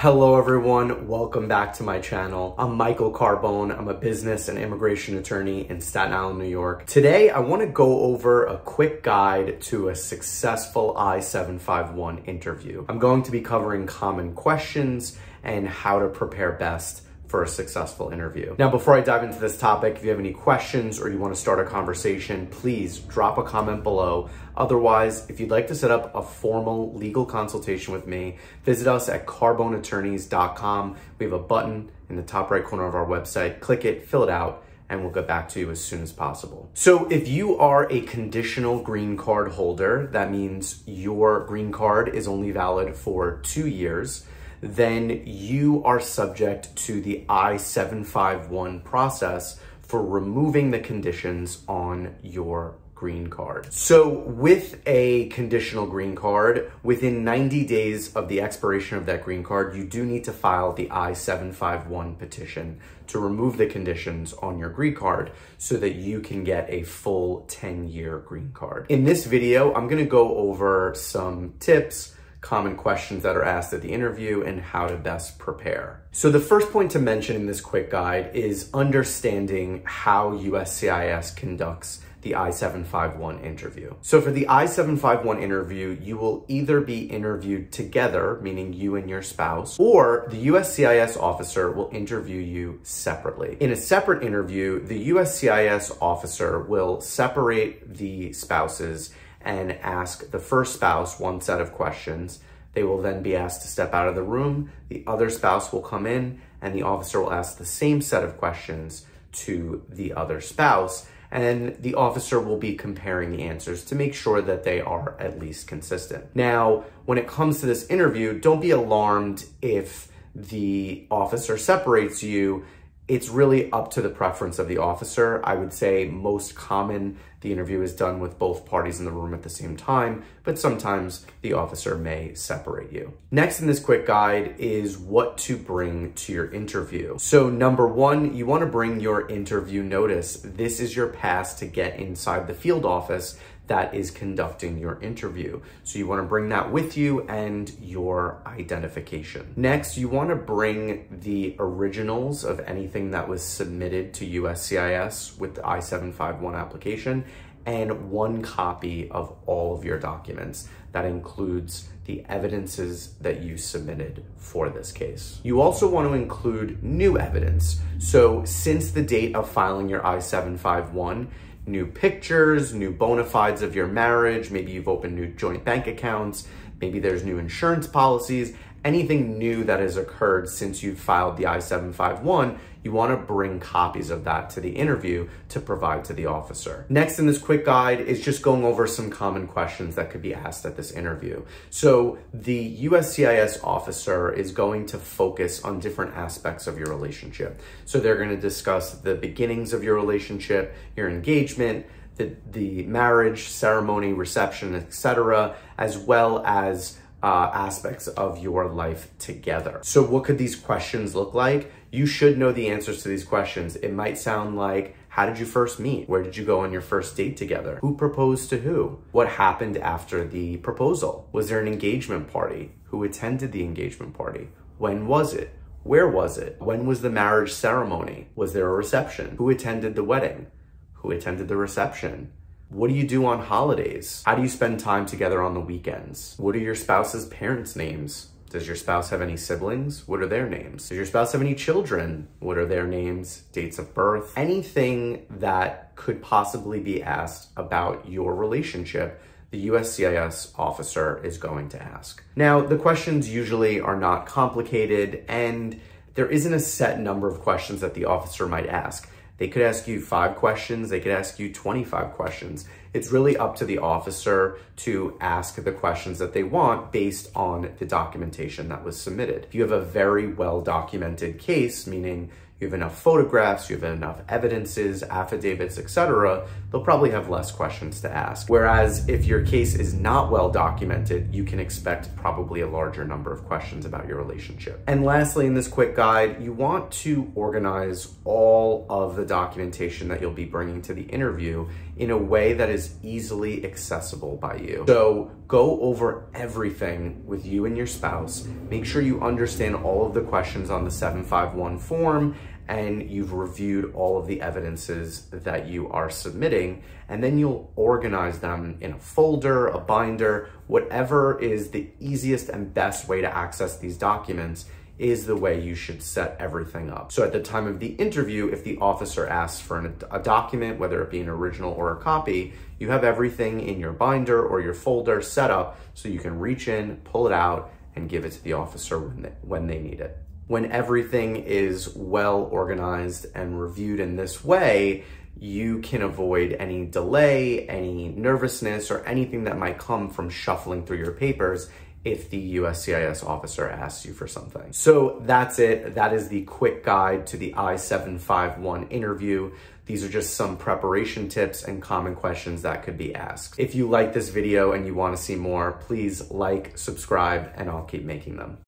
Hello everyone, welcome back to my channel. I'm Michael Carbone. I'm a business and immigration attorney in Staten Island, New York. Today, I wanna go over a quick guide to a successful I-751 interview. I'm going to be covering common questions and how to prepare best for a successful interview. Now, before I dive into this topic, if you have any questions or you wanna start a conversation, please drop a comment below. Otherwise, if you'd like to set up a formal legal consultation with me, visit us at carboneattorneys.com. We have a button in the top right corner of our website. Click it, fill it out, and we'll get back to you as soon as possible. So if you are a conditional green card holder, that means your green card is only valid for two years then you are subject to the I-751 process for removing the conditions on your green card. So with a conditional green card, within 90 days of the expiration of that green card, you do need to file the I-751 petition to remove the conditions on your green card so that you can get a full 10 year green card. In this video, I'm gonna go over some tips common questions that are asked at the interview and how to best prepare. So the first point to mention in this quick guide is understanding how USCIS conducts the I-751 interview. So for the I-751 interview, you will either be interviewed together, meaning you and your spouse, or the USCIS officer will interview you separately. In a separate interview, the USCIS officer will separate the spouses and ask the first spouse one set of questions. They will then be asked to step out of the room. The other spouse will come in and the officer will ask the same set of questions to the other spouse. And the officer will be comparing the answers to make sure that they are at least consistent. Now, when it comes to this interview, don't be alarmed if the officer separates you it's really up to the preference of the officer. I would say most common, the interview is done with both parties in the room at the same time, but sometimes the officer may separate you. Next in this quick guide is what to bring to your interview. So number one, you wanna bring your interview notice. This is your pass to get inside the field office that is conducting your interview. So you wanna bring that with you and your identification. Next, you wanna bring the originals of anything that was submitted to USCIS with the I-751 application and one copy of all of your documents. That includes the evidences that you submitted for this case. You also want to include new evidence. So since the date of filing your I-751, new pictures, new bona fides of your marriage, maybe you've opened new joint bank accounts, maybe there's new insurance policies, anything new that has occurred since you've filed the I-751, you wanna bring copies of that to the interview to provide to the officer. Next in this quick guide is just going over some common questions that could be asked at this interview. So the USCIS officer is going to focus on different aspects of your relationship. So they're gonna discuss the beginnings of your relationship, your engagement, the, the marriage, ceremony, reception, etc., as well as uh, aspects of your life together. So what could these questions look like? You should know the answers to these questions. It might sound like, how did you first meet? Where did you go on your first date together? Who proposed to who? What happened after the proposal? Was there an engagement party? Who attended the engagement party? When was it? Where was it? When was the marriage ceremony? Was there a reception? Who attended the wedding? Who attended the reception? What do you do on holidays? How do you spend time together on the weekends? What are your spouse's parents' names? Does your spouse have any siblings? What are their names? Does your spouse have any children? What are their names, dates of birth? Anything that could possibly be asked about your relationship, the USCIS officer is going to ask. Now, the questions usually are not complicated and there isn't a set number of questions that the officer might ask. They could ask you five questions, they could ask you 25 questions. It's really up to the officer to ask the questions that they want based on the documentation that was submitted. If you have a very well documented case, meaning you have enough photographs, you have enough evidences, affidavits, etc., they'll probably have less questions to ask. Whereas if your case is not well documented, you can expect probably a larger number of questions about your relationship. And lastly, in this quick guide, you want to organize all of the documentation that you'll be bringing to the interview in a way that is easily accessible by you. So go over everything with you and your spouse. Make sure you understand all of the questions on the 751 form and you've reviewed all of the evidences that you are submitting, and then you'll organize them in a folder, a binder, whatever is the easiest and best way to access these documents is the way you should set everything up. So at the time of the interview, if the officer asks for an, a document, whether it be an original or a copy, you have everything in your binder or your folder set up so you can reach in, pull it out, and give it to the officer when they, when they need it. When everything is well organized and reviewed in this way, you can avoid any delay, any nervousness, or anything that might come from shuffling through your papers if the USCIS officer asks you for something. So that's it. That is the quick guide to the I-751 interview. These are just some preparation tips and common questions that could be asked. If you like this video and you wanna see more, please like, subscribe, and I'll keep making them.